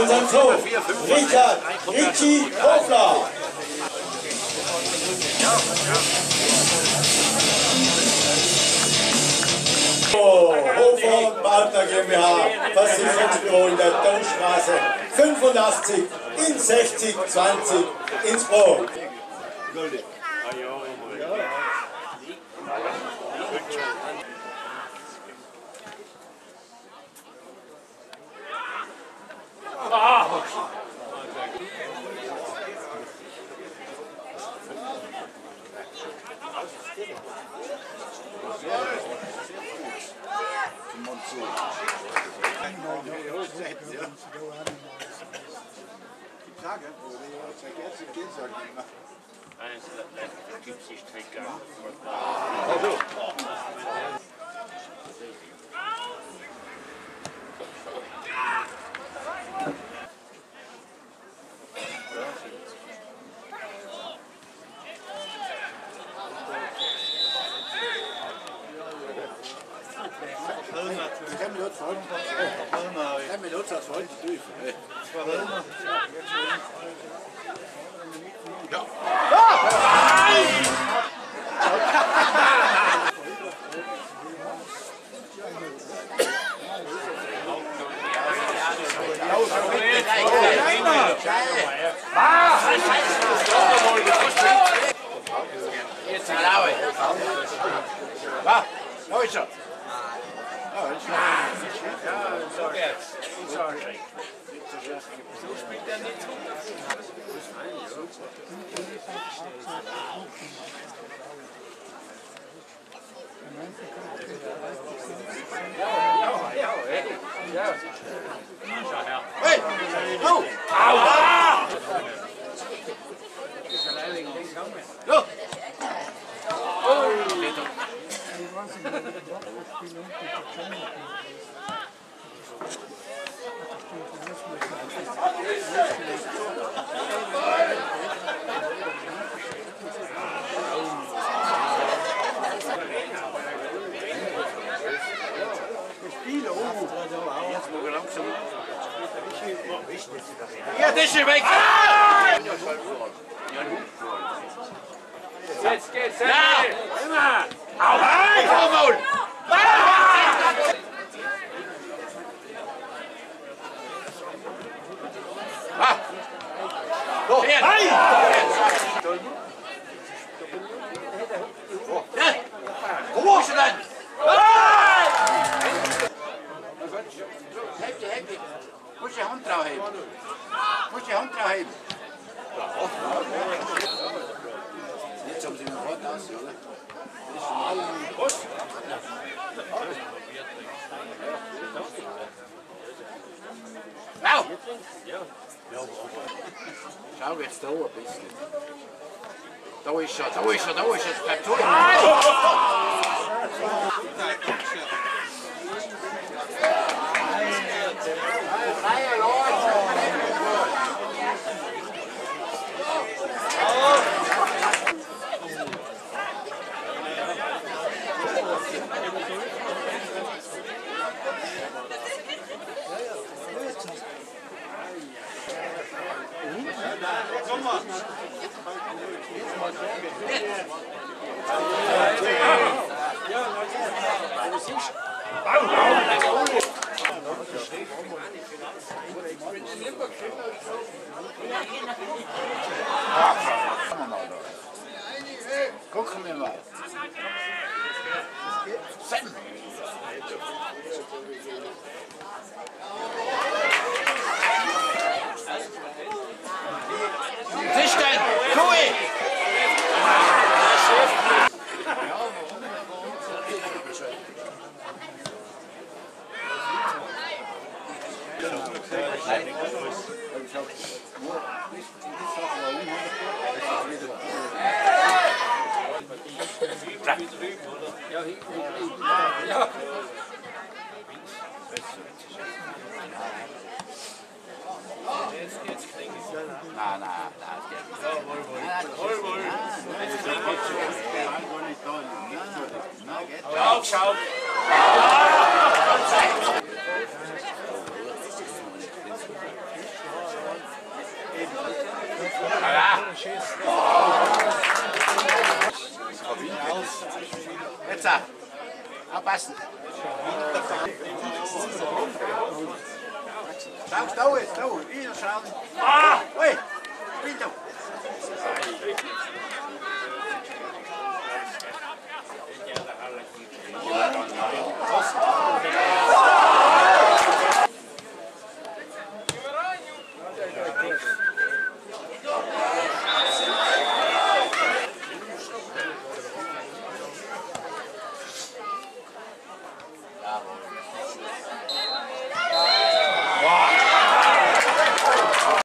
unseren Zoo, Richard Ricci Hofler. So, Hofer und Partner GmbH, Versicherungsbüro in der Domstraße 85 in 60 20 Innsbruck. Ja, Frage. Nein, es ist ein Typ, sich trägt gar nicht. Va, no it's not. No, it's not. No, it's okay. It's all right. So spielt er nicht zurück. Ja, ja, ja. Hey! Oh! Aua! Go! Oh! Tische weg! Jetzt geht's, Ja. Immer. Au! Hey, Vormaul! So, Au! Schau jetzt da ein bisschen. Da ist er, da ist er, da ist er. Bleib zu. Gucken Taubschaum. Jetzt abpassen. Schau, stau, stau, wieder schauen. Ah! Ui, wieder.